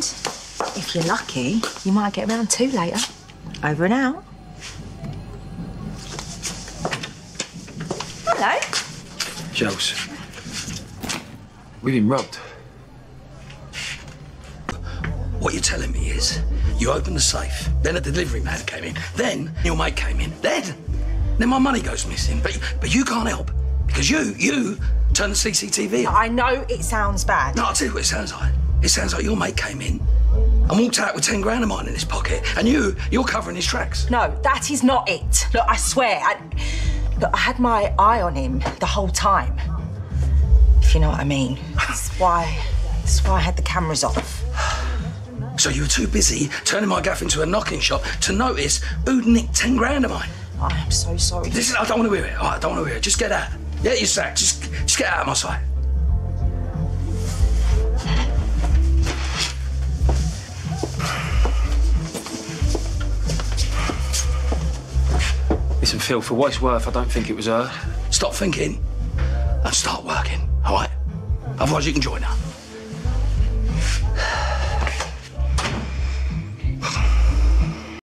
And if you're lucky, you might get round two later. Over and out. Hello. Chels. We've been robbed. What you're telling me is, you opened the safe, then a delivery man came in, then your mate came in, then, then my money goes missing. But but you can't help because you you turn the CCTV on. I know it sounds bad. No, I'll tell you what it sounds like. It sounds like your mate came in and walked out with ten grand of mine in his pocket, and you you're covering his tracks. No, that is not it. Look, I swear. I, look, I had my eye on him the whole time. If you know what I mean. That's why. That's why I had the cameras off. So you were too busy turning my gaff into a knocking shop to notice who'd nicked ten grand of mine. I am so sorry. Listen, I don't want to hear it. I don't want to hear it. Just get out. Get your sack. Just, just get out of my sight. Listen, Phil, for what it's worth, I don't think it was her. Stop thinking and start working. All right. Otherwise, you can join her.